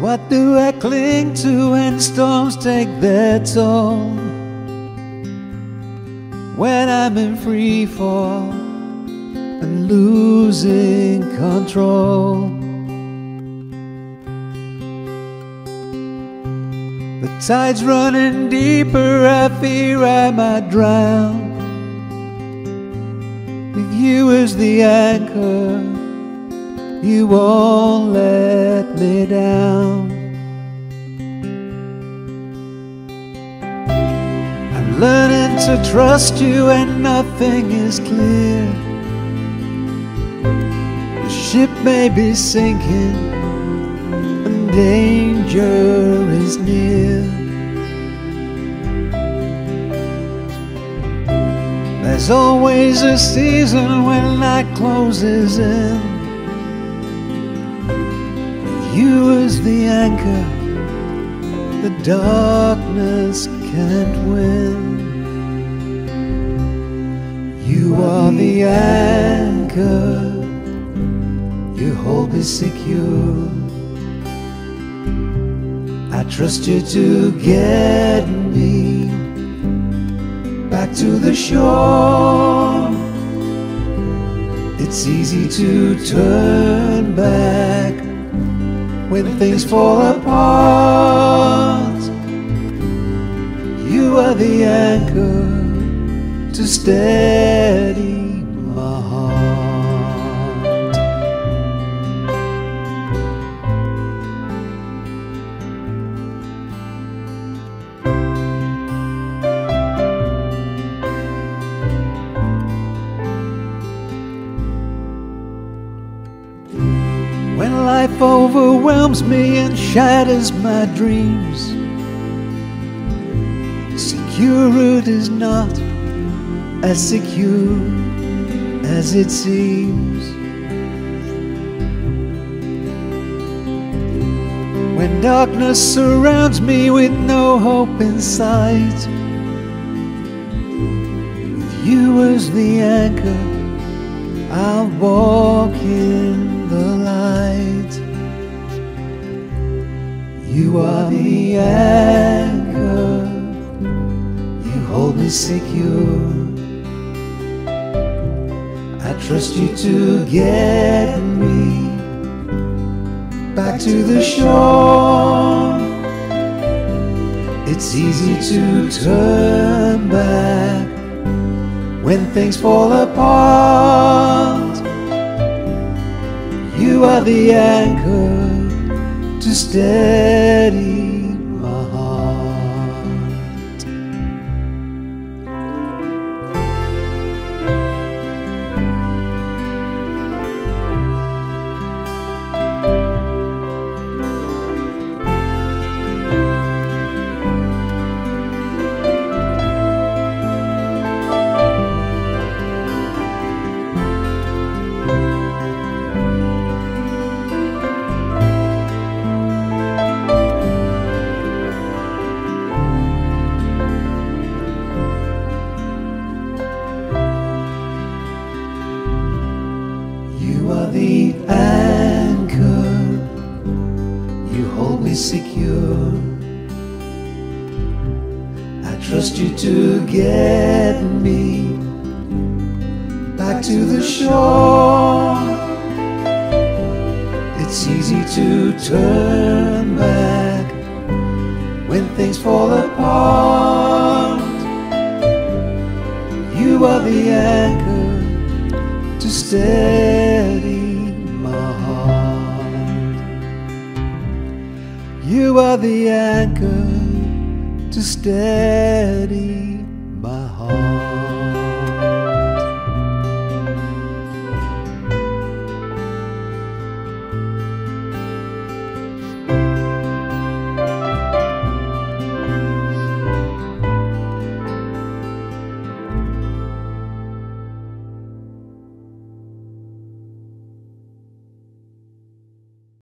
What do I cling to when storms take their toll? When I'm in free fall and losing control. The tide's running deeper, I fear I might drown. With you as the anchor, you won't let me down. To trust you, and nothing is clear. The ship may be sinking, and danger is near. There's always a season when night closes in. You as the anchor, the darkness can't win. Are the anchor, you hold me secure. I trust you to get me back to the shore. It's easy to turn back when things fall apart. You are the anchor to steady my heart. When life overwhelms me and shatters my dreams, security is not as secure as it seems. When darkness surrounds me with no hope in sight, with you as the anchor, I'll walk in the light. You are the anchor, you hold me secure. Trust you to get me back to the shore. It's easy to turn back when things fall apart. You are the anchor to steady the anchor, you hold me secure. I trust you to get me back to the shore. It's easy to turn back when things fall apart. You are the anchor to steady You are the anchor to steady